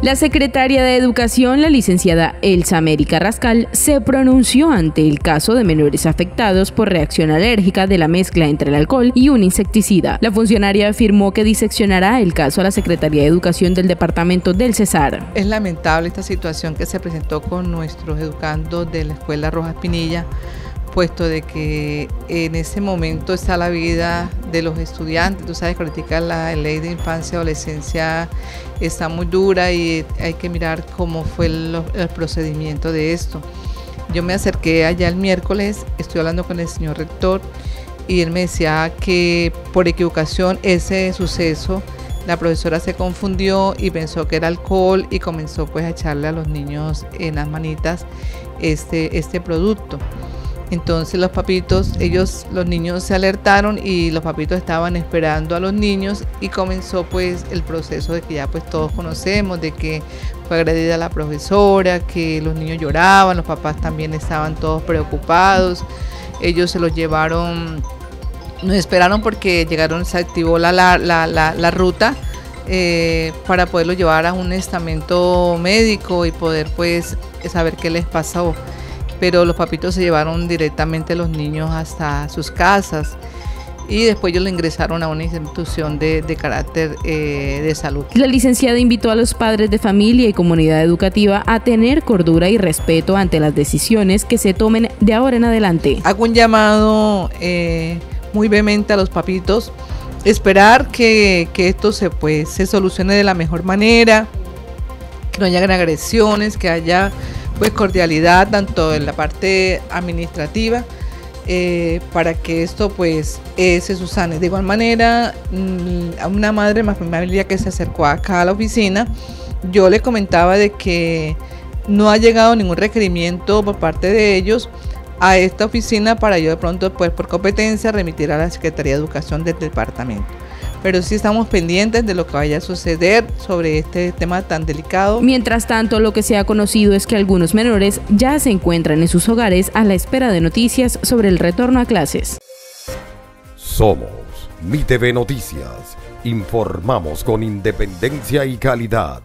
La secretaria de Educación, la licenciada Elsa América Rascal, se pronunció ante el caso de menores afectados por reacción alérgica de la mezcla entre el alcohol y un insecticida. La funcionaria afirmó que diseccionará el caso a la Secretaría de Educación del Departamento del Cesar. Es lamentable esta situación que se presentó con nuestros educandos de la Escuela Rojas Pinilla puesto de que en ese momento está la vida de los estudiantes. Tú sabes que la ley de infancia y adolescencia está muy dura y hay que mirar cómo fue el, procedimiento de esto. Yo me acerqué allá el miércoles, estoy hablando con el señor rector y él me decía que por equivocación ese suceso la profesora se confundió y pensó que era alcohol y comenzó pues a echarle a los niños en las manitas este, este producto. Entonces los papitos, ellos, los niños se alertaron y los papitos estaban esperando a los niños y comenzó pues el proceso de que ya pues todos conocemos, de que fue agredida la profesora, que los niños lloraban, los papás también estaban todos preocupados, ellos se los llevaron, nos esperaron porque llegaron, se activó la, la, la, la ruta. Eh, para poderlo llevar a un estamento médico y poder pues saber qué les pasó pero los papitos se llevaron directamente a los niños hasta sus casas y después ellos lo ingresaron a una institución de, carácter eh, de salud. La licenciada invitó a los padres de familia y comunidad educativa a tener cordura y respeto ante las decisiones que se tomen de ahora en adelante. Hago un llamado eh, muy vehemente a los papitos, esperar que, esto se, pues, se solucione de la mejor manera, que no haya agresiones, que haya pues cordialidad tanto en la parte administrativa eh, para que esto pues eh, se susane. De igual manera, mm, a una madre más familia que se acercó acá a la oficina, yo le comentaba de que no ha llegado ningún requerimiento por parte de ellos a esta oficina para yo de pronto pues por competencia remitir a la Secretaría de Educación del departamento pero sí estamos pendientes de lo que vaya a suceder sobre este tema tan delicado. Mientras tanto, lo que se ha conocido es que algunos menores ya se encuentran en sus hogares a la espera de noticias sobre el retorno a clases. Somos Mi TV Noticias. Informamos con independencia y calidad.